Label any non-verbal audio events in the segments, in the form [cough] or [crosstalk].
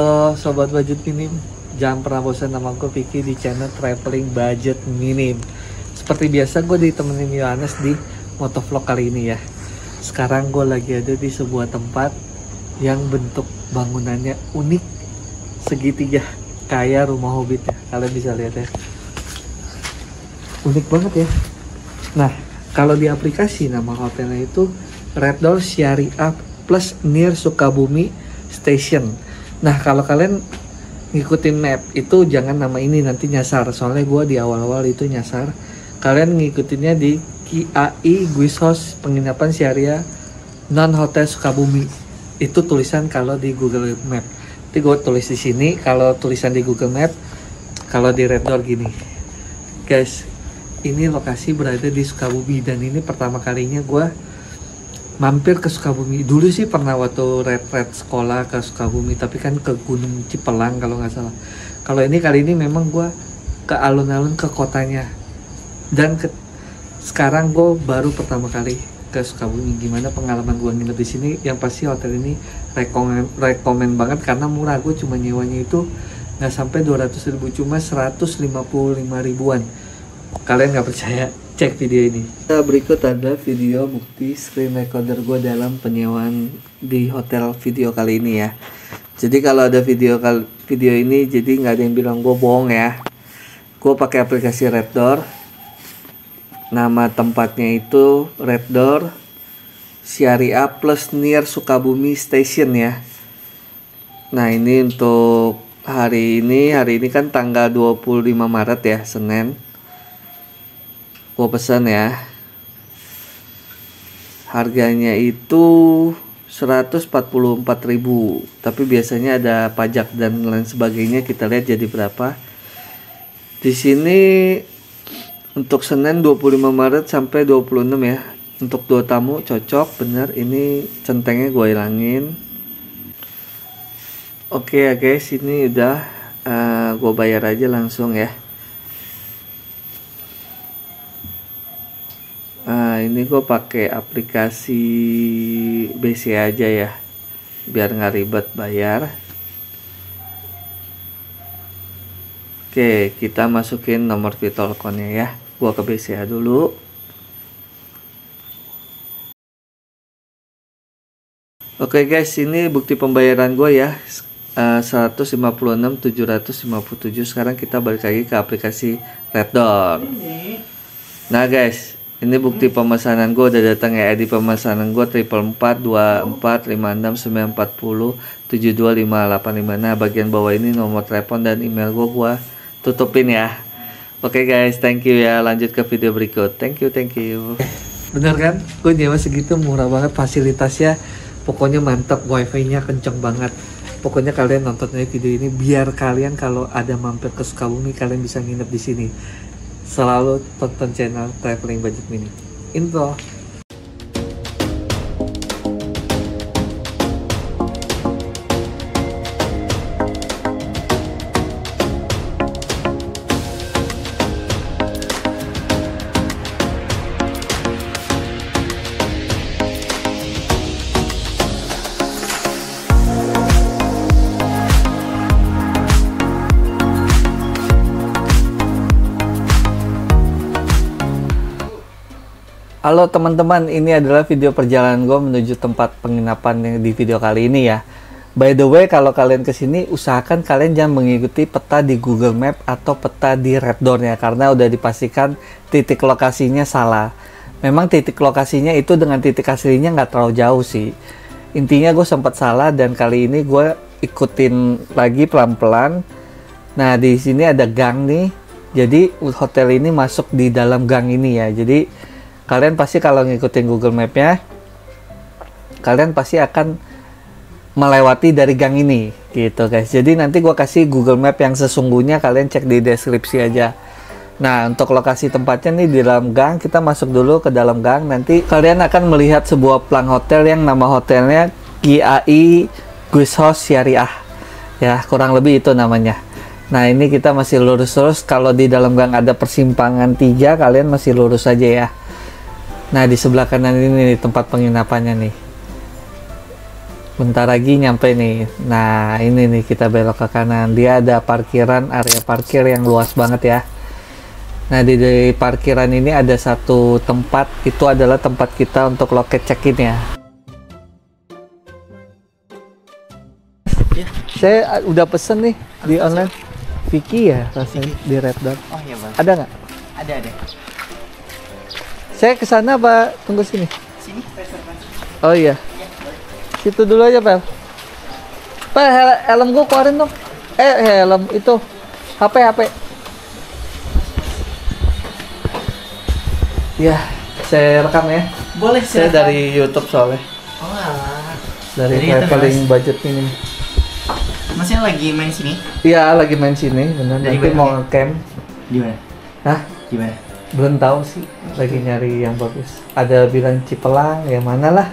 Halo sobat budget minim, jangan pernah bosan sama gue Vicky di channel traveling budget minim. Seperti biasa gue ditemenin Yohanes di motovlog kali ini ya. Sekarang gue lagi ada di sebuah tempat yang bentuk bangunannya unik, segitiga kayak rumah hobbit ya. Kalian bisa lihat ya. Unik banget ya. Nah, kalau di aplikasi nama hotelnya itu Red Door Syariah Plus Near Sukabumi Station. Nah, kalau kalian ngikutin map itu jangan nama ini nanti nyasar. Soalnya gue di awal-awal itu nyasar. Kalian ngikutinnya di KIAI Guest House Penginapan Syariah Non Hotel Sukabumi. Itu tulisan kalau di Google Map. Nanti gue tulis di sini. Kalau tulisan di Google Map, kalau di Red Door gini. Guys, ini lokasi berada di Sukabumi dan ini pertama kalinya gue mampir ke Sukabumi. Dulu sih pernah waktu red sekolah ke Sukabumi tapi kan ke Gunung Cipelang kalau nggak salah. Kalau ini kali ini memang gue ke alun-alun ke kotanya. Dan ke, sekarang gue baru pertama kali ke Sukabumi. Gimana pengalaman gue nginep di sini? Yang pasti hotel ini rekomen rekomen banget karena murah. Gue cuma nyewanya itu nggak sampai 200 ribu cuma 155 ribuan. Kalian nggak percaya cek video ini. Berikut ada video bukti screen recorder gue dalam penyewaan di hotel video kali ini ya. Jadi kalau ada video kal video ini jadi nggak ada yang bilang gue bohong ya. Gue pakai aplikasi Red Door. Nama tempatnya itu Red Door Syariah plus near Sukabumi Station ya. Nah ini untuk hari ini hari ini kan tanggal 25 Maret ya Senin gue pesan ya. Harganya itu 144.000 tapi biasanya ada pajak dan lain sebagainya. Kita lihat jadi berapa. Di sini untuk Senin 25 Maret sampai 26 ya. Untuk dua tamu cocok bener ini centengnya gue hilangin oke ya guys ini udah uh, eh, gue bayar aja langsung ya ini gue pakai aplikasi BC aja ya biar nggak ribet bayar. Oke kita masukin nomor Vitolconnya ya. Gua ke BCA dulu. Oke guys ini bukti pembayaran gue ya. Uh, 156 757 sekarang kita balik lagi ke aplikasi Red Door Nah guys ini bukti pemesanan gue udah datang ya di pemesanan gue triple empat dua empat lima enam sembilan empat puluh tujuh dua lima delapan lima. Nah bagian bawah ini nomor telepon dan email gue gue tutupin ya. Oke okay guys. Thank you ya. Lanjut ke video berikut. Thank you thank you. Bener kan? Gue nyewa segitu murah banget fasilitasnya. Pokoknya mantap wifi nya kenceng banget. Pokoknya kalian nonton video ini biar kalian kalau ada mampir ke Sukabumi kalian bisa nginep di sini selalu tonton channel Traveling Budget Mini. Info Halo teman-teman, ini adalah video perjalanan gue menuju tempat penginapan yang di video kali ini ya. By the way, kalau kalian ke sini, usahakan kalian jangan mengikuti peta di Google Map atau peta di Red Door ya, karena udah dipastikan titik lokasinya salah. Memang titik lokasinya itu dengan titik aslinya nggak terlalu jauh sih. Intinya gue sempat salah dan kali ini gue ikutin lagi pelan-pelan. Nah di sini ada gang nih, jadi hotel ini masuk di dalam gang ini ya. Jadi kalian pasti kalau ngikutin Google Map-nya kalian pasti akan melewati dari gang ini gitu guys. Jadi nanti gua kasih Google Map yang sesungguhnya kalian cek di deskripsi aja. Nah untuk lokasi tempatnya nih di dalam gang kita masuk dulu ke dalam gang. Nanti kalian akan melihat sebuah plang hotel yang nama hotelnya KIAI Guest House Syariah. Ya kurang lebih itu namanya. Nah ini kita masih lurus-lurus kalau di dalam gang ada persimpangan tiga kalian masih lurus aja ya Nah, di sebelah kanan ini nih tempat penginapannya nih. bentar lagi nyampe nih. Nah, ini nih kita belok ke kanan. Dia ada parkiran, area parkir yang luas banget ya. Nah, di, di parkiran ini ada satu tempat, itu adalah tempat kita untuk loket check-in ya. Iya. Saya uh, udah pesen nih di online. Vicky ya rasanya di Red Dot. Oh iya bang. Ada nggak? Ada ada. Saya ke sana apa tunggu sini? Sini. Oh iya. Situ dulu aja, Pel. Pel, hel- helm gua keluarin dong. Eh, helm itu. HP, HP. Ya, saya rekam ya. Boleh Saya silakan. dari YouTube soalnya. Oh alah. Dari Jadi itu, traveling budget ini. Masnya lagi main sini? Iya, lagi main sini, benar. Nanti mau camp. Di mana? Hah? Di mana? Belum tahu sih. Lagi nyari yang bagus. Ada bilang Cipelang, ya mana lah.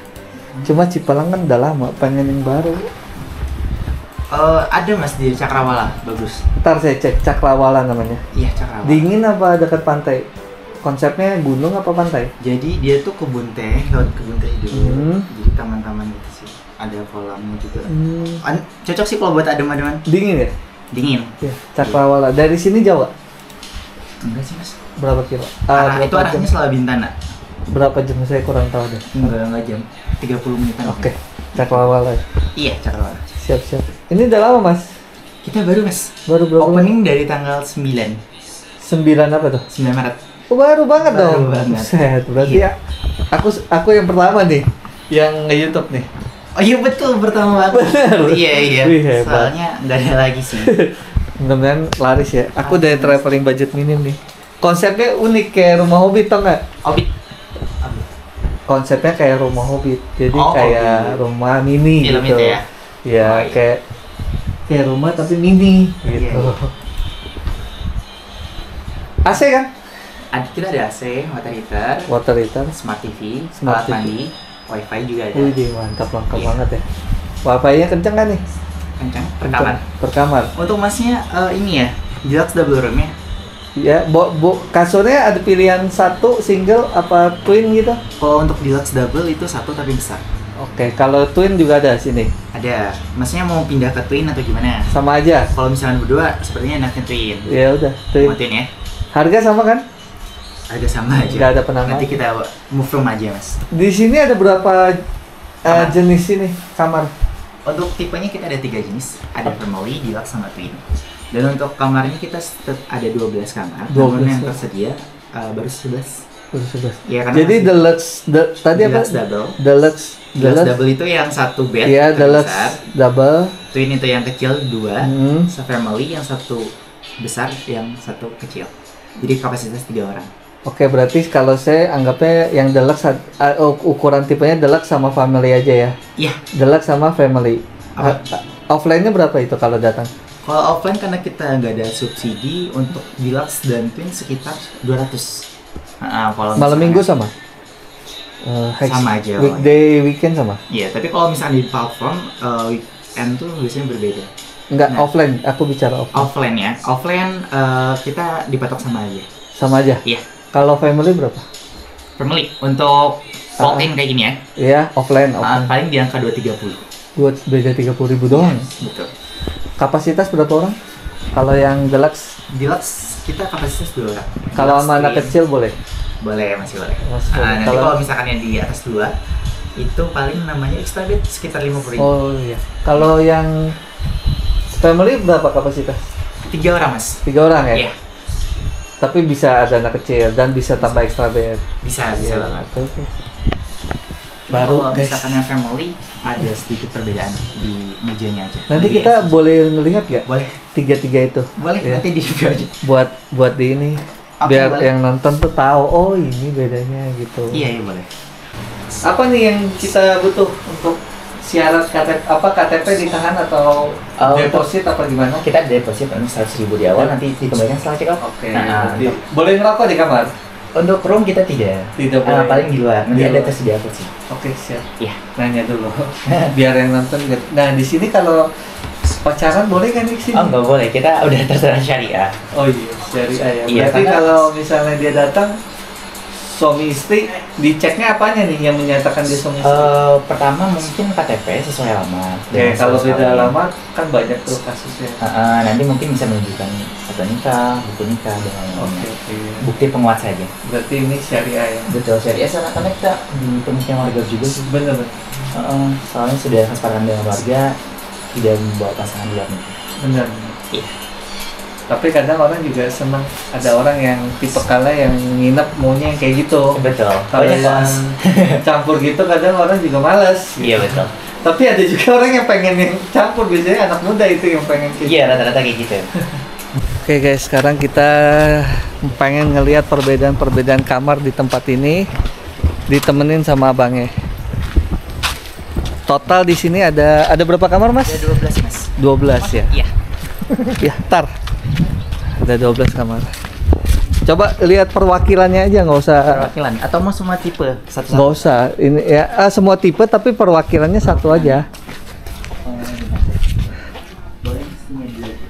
Cuma Cipelang kan udah lama, pengen yang baru. Eh, ada mas di Cakrawala, bagus. Ntar saya cek Cakrawala namanya. Iya Cakrawala. Dingin apa dekat pantai? Konsepnya gunung apa pantai? Jadi dia tuh kebun teh, lewat kebun teh dulu. Hmm. Jadi taman-taman gitu sih. Ada kolamnya juga. Hmm, An- cocok sih kalau buat adem-ademan. dingin ya? Dingin. Ya, Cakrawala. Dari sini jauh nggak? Enggak sih mas. Berapa kilo? Arah, berapa itu arahnya jam? Selama Bintana. Berapa jam? Saya kurang tahu deh. Enggak, enggak jam. 30 menitan. Oke, Cakrawala. Iya, Cakrawala. Siap siap. Ini udah lama mas? Kita baru mas. Baru berapa? Opening dari tanggal 9. Sembilan apa tuh? 9 Maret. Oh, baru banget Baru dong. banget. Buset, berarti Iya. ya. Aku aku yang pertama nih, yang nge YouTube nih. Oh iya betul pertama banget. Bener. Iya iya. Wih, hebat. Soalnya nggak ada lagi sih. [laughs] Mudah-mudahan laris ya. Aku dari traveling budget minim nih. Konsepnya unik kayak rumah hobbit tau nggak? Hobbit. Konsepnya kayak rumah hobbit. Jadi Oh, kayak Hobbit. rumah mini Film gitu. itu ya? Ya, Oh, iya. kayak kayak rumah tapi mini Iya, gitu. iya. AC kan? Ada kita ada AC, water heater, Water heater. smart TV, Smart alat TV. mandi, wifi juga ada. Wih, mantap lengkap Iya. banget ya. Wifi-nya kenceng kan nih? Kencang per kamar. Per kamar. Untuk masnya eh, ini ya, deluxe double room ya. Ya, bo, bo, kasurnya ada pilihan satu single apa twin gitu? Kalau untuk deluxe double itu satu tapi besar. Oke, kalau twin juga ada sini. Ada. Masnya mau pindah ke twin atau gimana? Sama aja. Kalau misalnya berdua, sepertinya enaknya twin. Ya udah, twin. Mau twin ya? Harga sama kan? Harga sama aja. Nggak ada penambahan. Nanti kita move room aja mas. Di sini ada berapa Kamar. jenis ini kamar? Untuk tipenya kita ada tiga jenis, ada family, deluxe, sama twin. Dan untuk kamarnya kita ada 12 kamar. 12 Namun yang ya. tersedia uh, baru 11. Terus, terus. Ya, karena Jadi masih- deluxe, de- tadi apa? Deluxe double. Deluxe, Deluxe deluxe, double itu yang satu bed Iya, deluxe double. Twin itu yang kecil dua. Hmm. family yang satu besar, yang satu kecil. Jadi kapasitas tiga orang. Oke, berarti kalau saya anggapnya yang deluxe oh, ukuran tipenya deluxe sama family aja ya. Iya. Deluxe sama family. Apa? Ah, Offline-nya berapa itu kalau datang? Kalau offline karena kita nggak ada subsidi untuk deluxe dan twin sekitar 200. Nah, kalau Malam misalnya- minggu sama? Eh, hex- Sama aja, Weekday, weekend sama? Iya, tapi kalau misalnya di platform uh, weekend tuh biasanya berbeda. Enggak, Nah. offline. Aku bicara offline. Offline ya, offline uh, kita dipatok sama aja. Sama aja. Iya, Kalau family berapa? family untuk walk in kayak gini ya, Iya, offline, uh, offline. paling di angka 230. Buat beda 30 ribu doang. Betul. Kapasitas berapa orang? Kalau yang deluxe, Deluxe kita kapasitas dua orang. kalau sama anak kecil boleh. boleh masih boleh. Masih Ah, boleh. nanti Kalau- kalau misalkan yang di atas dua itu paling namanya extra bed sekitar 50 ribu. Oh iya. Kalau yang family berapa kapasitas? Tiga orang mas. Tiga orang ya? Iya, Tapi bisa ada anak kecil dan bisa tambah extra bed. bisa bisa Iya, banget. oke, oke. Baru kalau guys. misalkan yang family ada sedikit perbedaan di mejanya aja. Nanti Di kita atas. boleh ngelihat ya boleh tiga-tiga itu boleh Iya. nanti di review aja. buat buat di ini Oke, biar boleh. yang nonton tuh tahu oh ini bedanya gitu. Iya iya boleh. Apa nih yang kita butuh untuk syarat KTP apa KTP ditahan atau Oh, deposit apa gimana? Kita deposit untuk seratus ribu di awal nanti dikembalikan setelah check out. Oke. Nah, berarti boleh ngerokok di kamar? untuk room kita tidak. Tidak Ah, boleh. paling di luar. Nanti Di ada luar. tersedia kursi. Oke siap. Iya. Nanya dulu. [laughs] biar yang nonton. Nah di sini kalau pacaran boleh kan di sini? Oh nggak boleh. Kita udah terserah syariah. Oh iya, syariah ya. Iya, Berarti karena- kalau misalnya dia datang suami istri diceknya apanya nih yang menyatakan dia suami istri? Eh, pertama mungkin KTP sesuai alamat. Oke, dan kalau beda alamat kan banyak tuh kasusnya. Eh, eh, nanti mungkin bisa menunjukkan akta nikah, buku nikah dan lain-lain. Oke. Bukti penguat saja. Berarti ini syariah ya? Betul, syariah sama karena kita di pemukiman warga juga sih. Bener. Eh, eh, soalnya sudah kesepakatan dengan warga tidak membawa pasangan di luar negeri. Bener. Iya. Tapi kadang orang juga seneng ada orang yang tipe kala yang nginep maunya yang kayak gitu. Betul. Kalau yang mas. [laughs] campur gitu kadang orang juga males. Iya betul. Tapi ada juga orang yang pengen yang campur biasanya anak muda itu yang pengen kayak Iya rata-rata kayak gitu. [laughs] Oke guys, sekarang kita pengen ngelihat perbedaan-perbedaan kamar di tempat ini. Ditemenin sama abangnya. Total di sini ada ada berapa kamar, Mas? Ada 12 mas. 12 ya. Iya. Ya, tar. Ada 12 kamar. Coba lihat perwakilannya aja, nggak usah Perwakilan atau mau semua tipe satu-satu. nggak usah. Ini ya ah, semua tipe tapi perwakilannya satu aja.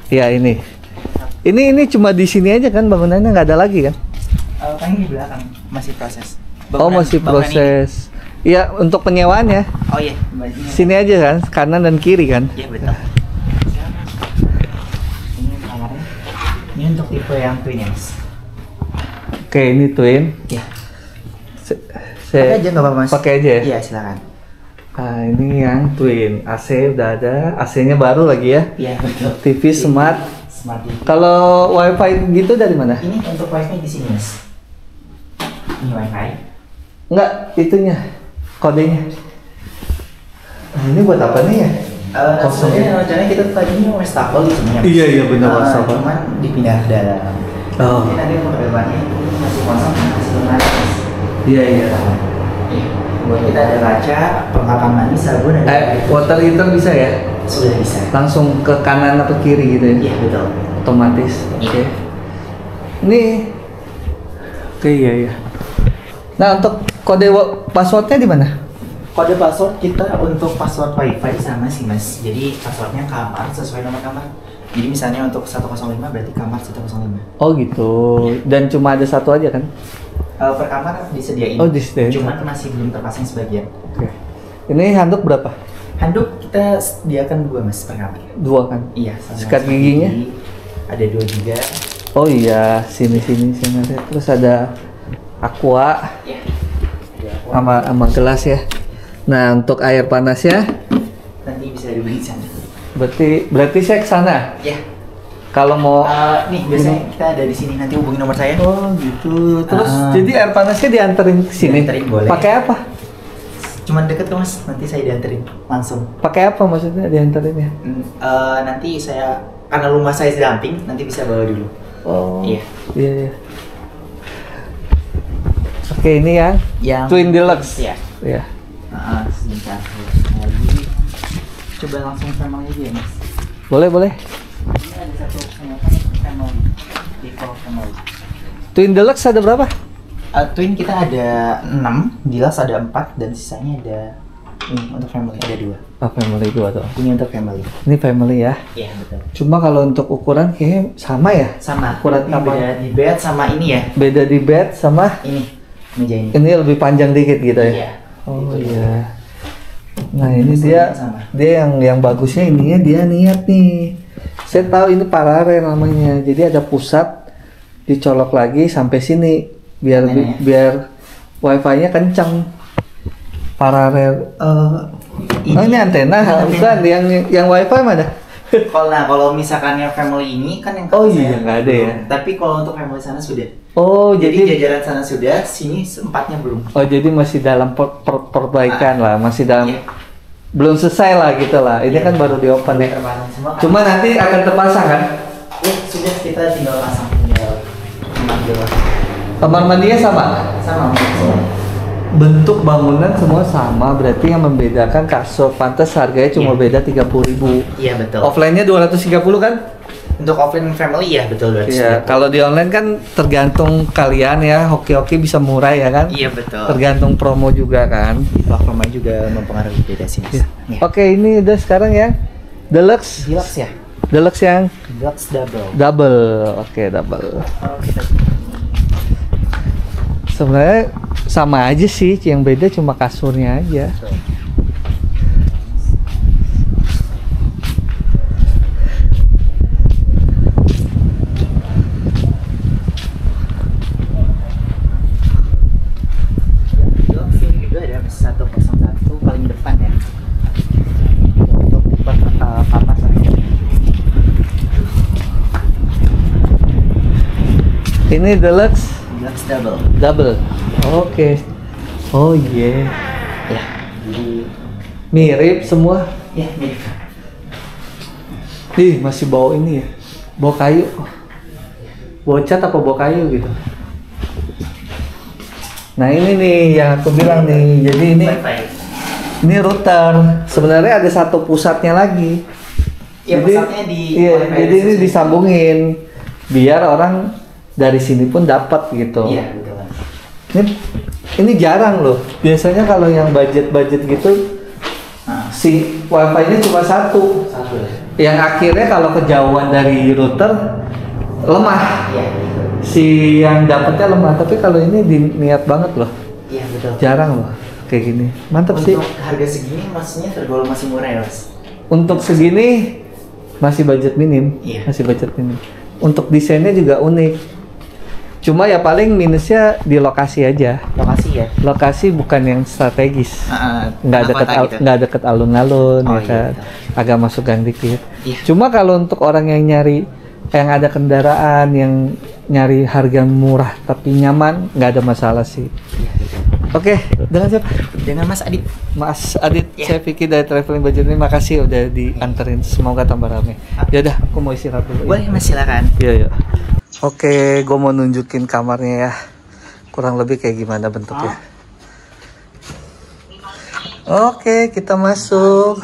Ya ini. Ini ini cuma di sini aja kan bangunannya nggak ada lagi kan? Kan di belakang masih proses. oh Bangunan- masih bangunan ini. proses. Iya untuk penyewaan ya. Oh iya. Sini aja kan, kanan dan kiri kan. Iya betul. Ini kamarnya. Ini untuk tipe yang twin ya mas. Oke ini twin. Se- Pakai aja nggak apa-apa mas. Pakai aja ya. Iya silakan. Nah ini yang twin. AC udah ada. AC-nya baru lagi ya. Iya betul. TV smart. Smart TV. Kalau wifi gitu dari mana? Ini untuk wifi di sini mas. Ini wifi. Enggak, itunya kodenya. Nah, ini buat apa nih ya? Eh, Kosong. sebenarnya rencananya kita tadinya wastafel di sini ya. Iya, iya, benar, wastafel. Cuman dipindah ke dalam. Oh. Jadi nanti untuk ke depannya masih kosong masih mas. Iya iya. Iya. Buat kita ada kaca, perlengkapan mandi, sabun, ada Eh, water heater bisa ya? sudah bisa. Langsung ke kanan atau kiri gitu ya? Iya betul. Otomatis. Oke. Iya. Ini. Oke iya iya. Nah untuk kode passwordnya di mana? Kode password kita untuk password wifi sama sih mas. Jadi passwordnya kamar sesuai nomor kamar. Jadi misalnya untuk 105 berarti kamar 105. Oh gitu. Dan cuma ada satu aja kan? Eh, per kamar disediain. Oh, disediain. Cuman masih belum terpasang sebagian. Oke. Ini handuk berapa? Handuk kita sediakan dua mas per kamar. Dua kan? Iya. Sikat giginya? gigi. Ada dua juga. Oh iya, sini sini sini ada. Terus ada aqua. Ada aqua. sama sama gelas ya. Nah untuk air panasnya, Nanti bisa dibeli di sana. berarti berarti saya ke sana. Ya. Kalau mau Eh, nih biasanya kita ada di sini nanti hubungi nomor saya. Oh gitu. Terus Ah. jadi air panasnya dianterin ke sini. Dianterin, boleh. Pakai apa? Cuman deket kok mas. Nanti saya dianterin langsung. Pakai apa maksudnya dianterinnya? Hmm, eh, nanti saya karena rumah saya sedamping nanti bisa bawa dulu. Oh. Iya. Iya. iya. Oke ini yang Yang Twin Deluxe. Iya. Iya. Ah, sebentar lagi. Coba langsung family aja ya mas. Boleh boleh. Ini ada satu family. Family. Twin Deluxe ada berapa? Eh, twin kita ada 6, Deluxe ada 4 dan sisanya ada ini untuk family ada dua. Oh, family dua tuh. Ini untuk family. Ini family ya. Iya betul. Cuma kalau untuk ukuran kayaknya sama ya. Sama. Ukuran Ini kamar. beda di bed sama ini ya. Beda di bed sama Ini meja ini. ini lebih panjang dikit gitu ya. Iya. Oh Itu iya. Nah ini dia sama. dia yang yang bagusnya ininya dia niat nih. Saya tahu ini paralel namanya. Jadi ada pusat dicolok lagi sampai sini biar Antena ya? biar wifi-nya kencang. Paralel. Eh, oh ini antena, Ini antena. bukan yang yang wifi mana? Kalau nah kalau misalkan yang family ini kan yang Oh iya, nggak ada ya. Tapi kalau untuk family sana sudah. Oh Jadi jadi jajaran sana sudah, sini empatnya belum. oh jadi masih dalam per- per- perbaikan lah, masih dalam Iya. belum selesai lah gitu lah. Ini kan baru di open ya. Kan? Cuma nanti akan terpasang kan? Ya, sudah kita tinggal pasang tinggal Kamar mandinya sama. sama semua. Bentuk bangunan semua sama, berarti yang membedakan kasur pantas harganya cuma Iya. beda 30.000 Iya betul. Offline-nya 230 kan? Untuk offline family ya betul betul. Iya, kalau di online kan tergantung kalian ya, hoki-hoki bisa murah ya kan? Iya betul. Tergantung promo juga kan. Platformnya juga mempengaruhi beda sih. Iya. Iya. Oke, ini udah sekarang ya. Deluxe. Deluxe ya. Deluxe yang Deluxe double. double. Oke, double. Oh, kita sebenarnya sama aja sih yang beda cuma kasurnya aja Untuk sini juga ada 101 paling depan ya. Untuk tipe uh, kamar saya. Ini deluxe Deluxe double. double oke oh iya Ya, jadi mirip semua ya mirip. Ih, masih bau ini ya. Bau kayu. Bau cat apa bau kayu gitu. Nah, ini nih yang aku bilang nih. Jadi ini ini router. Sebenarnya ada satu pusatnya lagi. Ya, pusatnya di Iya, jadi ini disambungin biar orang dari sini pun dapat gitu. Iya, betul. Ini ini jarang loh. Biasanya kalau yang budget-budget gitu Nah, si wifi-nya cuma satu. satu ya. yang akhirnya kalau kejauhan dari router lemah Iya, si yang dapetnya lemah tapi kalau ini diniat banget loh iya betul. jarang loh kayak gini mantap sih Untuk harga segini maksudnya tergolong masih murah ya, Mas? untuk segini masih budget minim Iya. masih budget minim untuk desainnya juga unik cuma ya paling minusnya di lokasi aja. Lokasi ya. lokasi bukan yang strategis. Uh, nggak deket al- nggak deket alun-alun Oh, ya iya, kan betul. agak masuk gang dikit. Iya. cuma kalau untuk orang yang nyari yang ada kendaraan yang nyari harga murah tapi nyaman nggak ada masalah sih. Iya, oke dengan siapa Dengan Mas Adit. Mas Adit Iya. saya Vicky dari traveling budget ini makasih udah dianterin semoga tambah rame ya udah aku mau istirahat dulu Boleh Mas silakan. iya iya oke gue mau nunjukin kamarnya ya kurang lebih kayak gimana bentuknya Oke, kita masuk.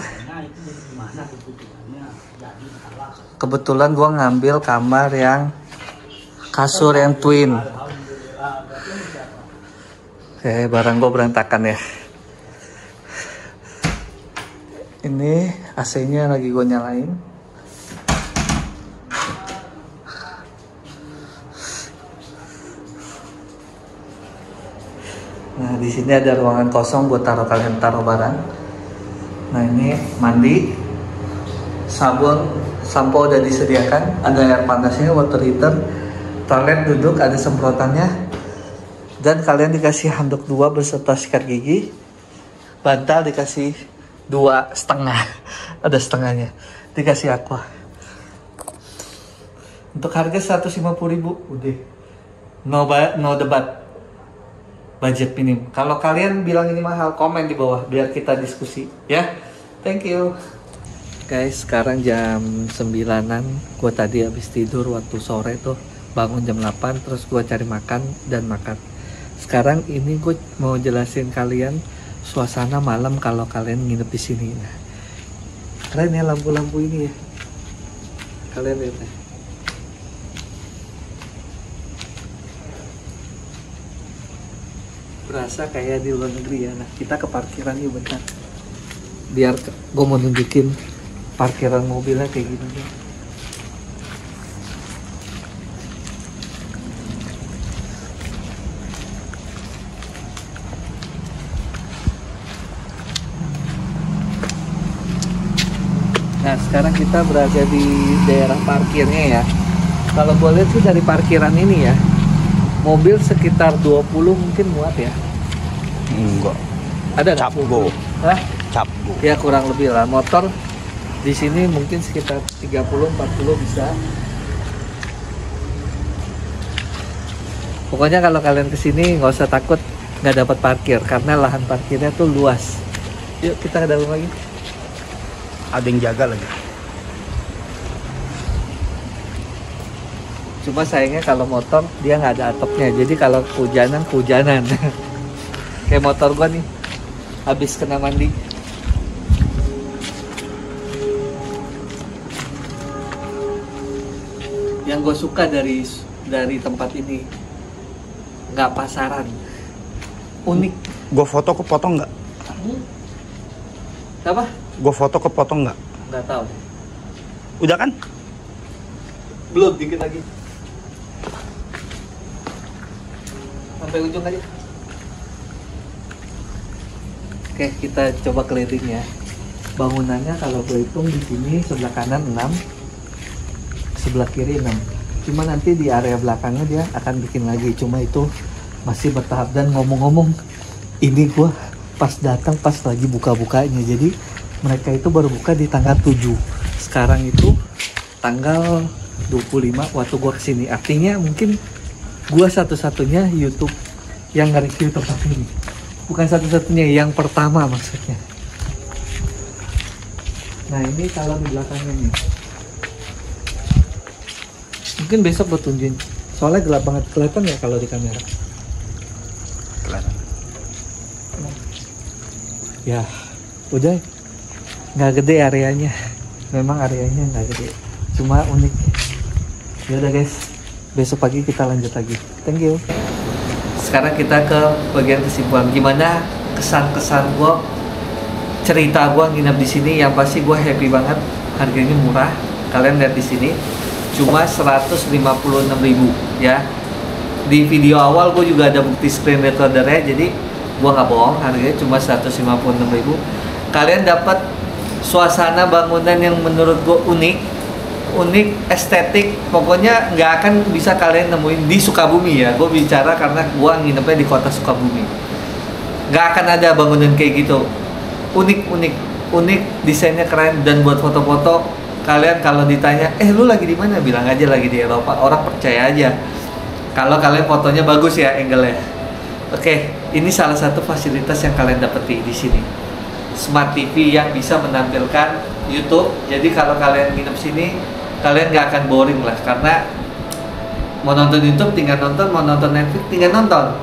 Kebetulan gua ngambil kamar yang kasur yang twin. Oke, barang gua berantakan ya. Ini AC-nya lagi gua nyalain. Nah, di sini ada ruangan kosong buat taruh kalian taruh barang. Nah, ini mandi. Sabun, sampo udah disediakan, ada air panasnya, water heater. Toilet duduk ada semprotannya. Dan kalian dikasih handuk dua beserta sikat gigi. Bantal dikasih dua setengah. [laughs] ada setengahnya. Dikasih aqua. Untuk harga 150.000 udah. No, no debat budget minim. Kalau kalian bilang ini mahal, komen di bawah biar kita diskusi ya. Thank you. Guys, sekarang jam 9-an. Gue tadi habis tidur waktu sore tuh. Bangun jam 8 terus gue cari makan dan makan. Sekarang ini gue mau jelasin kalian suasana malam kalau kalian nginep di sini. Nah, keren ya lampu-lampu ini ya. Kalian lihat ya. berasa kayak di luar negeri ya. Nah, kita ke parkiran yuk bentar. Biar gue mau nunjukin parkiran mobilnya kayak gimana. Nah, sekarang kita berada di daerah parkirnya ya. Kalau gue lihat sih dari parkiran ini ya, mobil sekitar 20 mungkin muat ya. Enggak, Ada nggak? Cap go. Hah? cap go. Ya kurang lebih lah. Motor di sini mungkin sekitar 30-40 bisa. Pokoknya kalau kalian ke sini nggak usah takut nggak dapat parkir karena lahan parkirnya tuh luas. Yuk kita ke dalam lagi. Ada yang jaga lagi. Cuma sayangnya kalau motor dia nggak ada atapnya. Jadi kalau hujanan hujanan. [laughs] Kayak motor gua nih habis kena mandi. Yang gue suka dari dari tempat ini nggak pasaran, unik. Gue foto kepotong nggak? Apa? Gue foto kepotong nggak? Nggak tahu. Udah kan? Belum dikit lagi. Sampai ujung aja. Oke kita coba keliling ya. Bangunannya kalau gue hitung di sini sebelah kanan 6 sebelah kiri 6 cuma nanti di area belakangnya dia akan bikin lagi. Cuma itu masih bertahap dan ngomong-ngomong ini gua pas datang pas lagi buka-bukanya. Jadi mereka itu baru buka di tanggal 7 sekarang itu tanggal 25 waktu gua ke sini. Artinya mungkin gua satu-satunya YouTube yang nge-review tempat ini. Bukan satu-satunya yang pertama maksudnya. Nah ini kalau di belakangnya nih. Mungkin besok gue tunjukin. Soalnya gelap banget. Kelihatan ya kalau di kamera? Kelihatan. ya udah. Nggak gede areanya. Memang areanya nggak gede. Cuma unik. Ya udah guys. Besok pagi kita lanjut lagi. Thank you sekarang kita ke bagian kesimpulan gimana kesan-kesan gua cerita gua nginep di sini yang pasti gua happy banget. Harganya murah kalian lihat di sini. Cuma 156.000 ya. Di video awal gue juga ada bukti screen recordernya jadi gua nggak bohong harganya cuma 156.000 kalian dapat suasana bangunan yang menurut gue unik unik estetik pokoknya nggak akan bisa kalian nemuin di Sukabumi ya. Gue bicara karena gue nginepnya di kota Sukabumi. Nggak akan ada bangunan kayak gitu. Unik unik unik desainnya keren dan buat foto-foto kalian kalau ditanya eh lu lagi di mana? Bilang aja lagi di Eropa. Orang percaya aja. Kalau kalian fotonya bagus ya angle-nya. Oke ini salah satu fasilitas yang kalian dapeti di sini. Smart TV yang bisa menampilkan YouTube. Jadi kalau kalian nginep sini kalian nggak akan boring lah karena mau nonton YouTube tinggal nonton mau nonton Netflix tinggal nonton.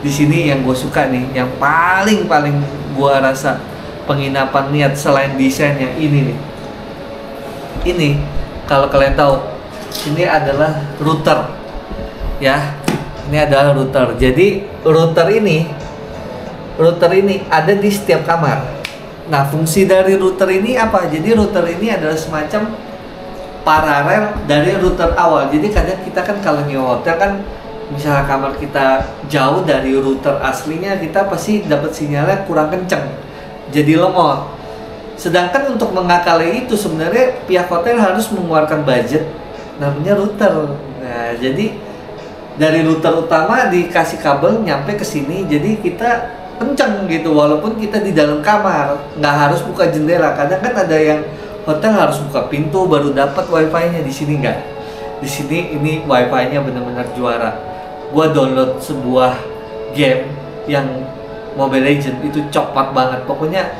Di sini yang gue suka nih yang paling paling gue rasa penginapan niat selain desainnya ini nih. Ini kalau kalian tahu ini adalah router. Ya ini adalah router. Jadi router ini router ini ada di setiap kamar. Nah fungsi dari router ini apa? Jadi router ini adalah semacam paralel dari router awal. Jadi kadang kita kan kalau nyewa hotel kan misalnya kamar kita jauh dari router aslinya kita pasti dapat sinyalnya kurang kenceng jadi lemot. Sedangkan untuk mengakali itu sebenarnya pihak hotel harus mengeluarkan budget namanya router. Nah jadi dari router utama dikasih kabel nyampe ke sini jadi kita kenceng gitu walaupun kita di dalam kamar nggak harus buka jendela. Kadang kan ada yang hotel harus buka pintu baru dapat wifi-nya. Di sini nggak? Di sini ini wifi-nya benar-benar juara. Gua download sebuah game yang Mobile Legend itu cepat banget. Pokoknya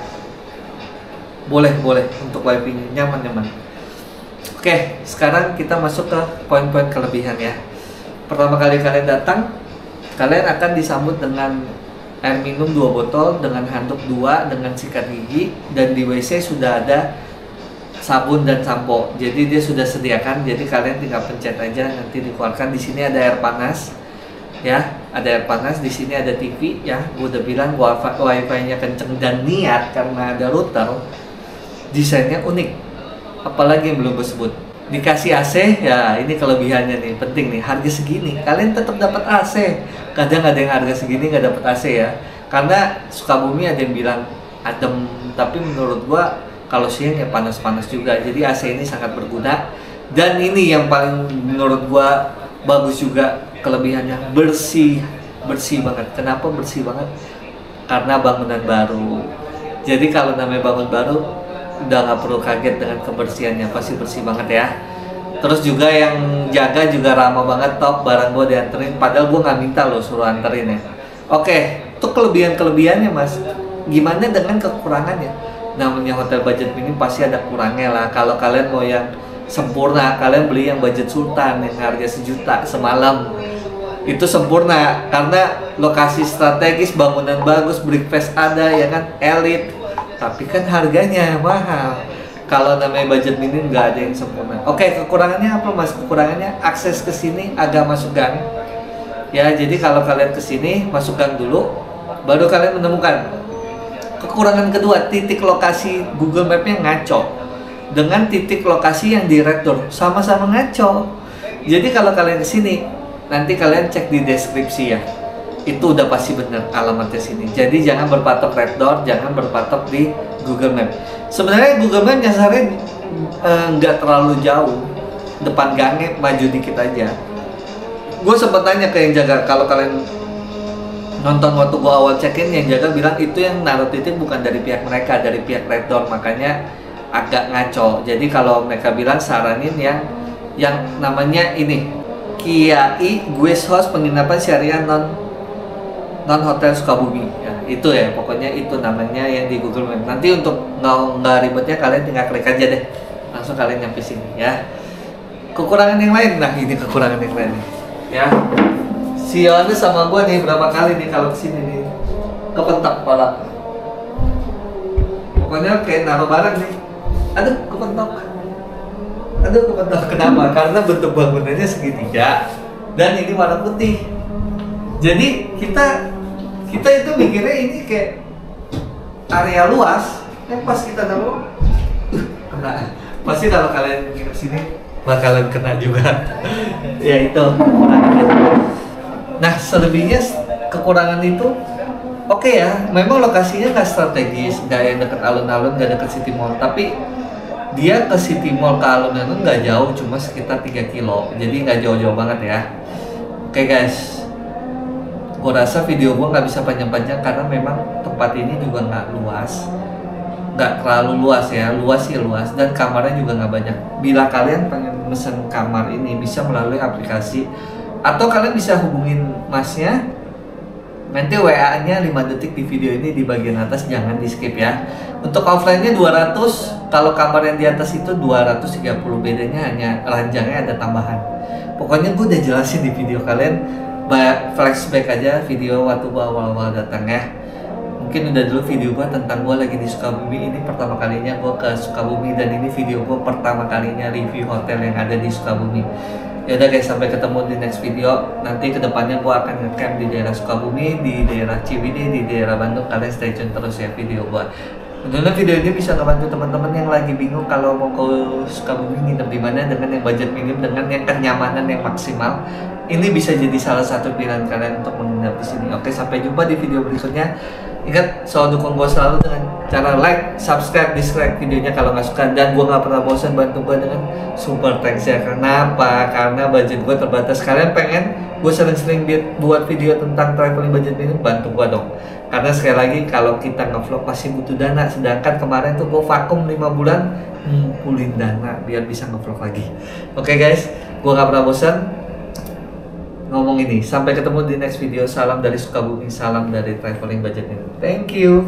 boleh boleh untuk wifi-nya. Nyaman nyaman. Oke sekarang kita masuk ke poin-poin kelebihan ya. Pertama kali kalian datang kalian akan disambut dengan air minum dua botol dengan handuk dua dengan sikat gigi dan di WC sudah ada sabun dan sampo. Jadi dia sudah sediakan jadi kalian tinggal pencet aja nanti dikeluarkan. Di sini ada air panas ya. Ada air panas di sini ada TV ya. Gue udah bilang wifi wifi-nya kenceng dan niat karena ada router desainnya unik. Apalagi yang belum gue sebut. Dikasih AC ya ini kelebihannya nih penting nih. Harga segini kalian tetap dapat AC kadang ada yang harga segini nggak dapat AC ya. Karena Sukabumi ada yang bilang adem tapi menurut gua kalau siang ya panas-panas juga. Jadi AC ini sangat berguna. Dan ini yang paling menurut gua bagus juga kelebihannya. Bersih bersih banget. Kenapa bersih banget? Karena bangunan baru. Jadi kalau namanya bangun baru udah nggak perlu kaget dengan kebersihannya. Pasti bersih banget ya. Terus juga yang jaga juga ramah banget top barang gue dianterin. Padahal gue nggak minta lo suruh anterin ya. Oke itu kelebihan kelebihannya mas. Gimana dengan kekurangannya namanya hotel budget mini pasti ada kurangnya lah. Kalau kalian mau yang sempurna kalian beli yang budget sultan yang harga sejuta semalam. Itu sempurna karena lokasi strategis bangunan bagus breakfast ada ya kan? Elit. Tapi kan harganya mahal. Kalau namanya budget mini nggak ada yang sempurna. Oke kekurangannya apa mas? Kekurangannya akses ke sini agak masuk gang. Ya jadi kalau kalian ke sini masuk gang dulu baru kalian menemukan kekurangan kedua titik lokasi Google Map-nya ngaco dengan titik lokasi yang di red door sama-sama ngaco jadi kalau kalian ke sini nanti kalian cek di deskripsi ya itu udah pasti benar alamatnya sini. Jadi jangan berpatok Red Door, jangan berpatok di Google Map. Sebenarnya Google Map nyasarnya eh, nggak terlalu jauh, depan gangnya maju dikit aja. Gue sempat tanya ke yang jaga kalau kalian nonton waktu gua awal check-in yang jaga bilang itu yang naruh titik bukan dari pihak mereka dari pihak Red Door makanya agak ngaco. Jadi kalau mereka bilang saranin yang yang namanya ini Kiai Guest House penginapan syariah non non hotel Sukabumi. Ya itu ya pokoknya itu namanya yang di Google Map nanti untuk nggak nggak ribetnya kalian tinggal klik aja deh. Langsung kalian nyampe sini ya. Kekurangan yang lain. Nah ini kekurangan yang lain ya si Yohanes sama gue nih berapa kali nih kalau ke sini nih? Kepentak kepala pokoknya kayak naruh barang nih. Aduh kepentok aduh kepentok kenapa? Karena bentuk bangunannya segitiga dan ini warna putih. Jadi kita kita itu mikirnya ini kayak area luas. Eh pas kita naruh uh, kena. Pasti kalau kalian nginep sini bakalan kena juga. [laughs] Ya itu Nah, selebihnya kekurangan itu oke ya, memang lokasinya nggak strategis, nggak yang deket alun-alun, nggak deket City Mall, tapi dia ke City Mall ke alun-alun nggak jauh, cuma sekitar 3 kilo, jadi nggak jauh-jauh banget ya. Oke guys, gua rasa video gua nggak bisa panjang-panjang karena memang tempat ini juga nggak luas, nggak terlalu luas ya, luas sih luas dan kamarnya juga nggak banyak. Bila kalian pengen mesen kamar ini bisa melalui aplikasi atau kalian bisa hubungin masnya? Nanti WA-nya 5 detik di video ini di bagian atas jangan di skip ya. Untuk offline-nya 200 kalau kamar yang di atas itu 230 bedanya hanya ranjangnya ada tambahan. Pokoknya gue udah jelasin di video kalian ba- flashback aja video waktu gue awal-awal datang ya. Mungkin udah dulu video gue tentang gue lagi di Sukabumi ini pertama kalinya gue ke Sukabumi dan ini video gue pertama kalinya review hotel yang ada di Sukabumi ya udah guys sampai ketemu di next video nanti ke depannya gue akan ngecamp di daerah Sukabumi di daerah Ciwidey di daerah Bandung kalian stay tune terus ya video gue Tentunya video ini bisa ngebantu teman-teman yang lagi bingung kalau mau ke Sukabumi nginep di mana dengan yang budget minim dengan yang kenyamanan yang maksimal. Ini bisa jadi salah satu pilihan kalian untuk menginap di sini. Oke, sampai jumpa di video berikutnya. Ingat selalu dukung gue selalu dengan cara like, subscribe, dislike videonya kalau nggak suka dan gue nggak pernah bosan bantu gue dengan super thanks ya. Kenapa? Karena budget gue terbatas. Kalian pengen gue sering-sering buat video tentang traveling budget minim bantu gue dong. Karena sekali lagi kalau kita ngevlog pasti butuh dana. Sedangkan kemarin tuh gue vakum 5 bulan ngumpulin dana biar bisa ngevlog lagi. Oke guys, gue nggak pernah bosan ngomong ini. Sampai ketemu di next video. Salam dari Sukabumi, salam dari traveling budget. Thank you.